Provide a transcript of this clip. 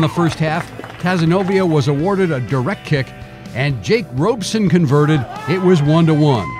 in the first half. Cazenovia was awarded a direct kick, and Jake Robeson converted. It was 1 to 1.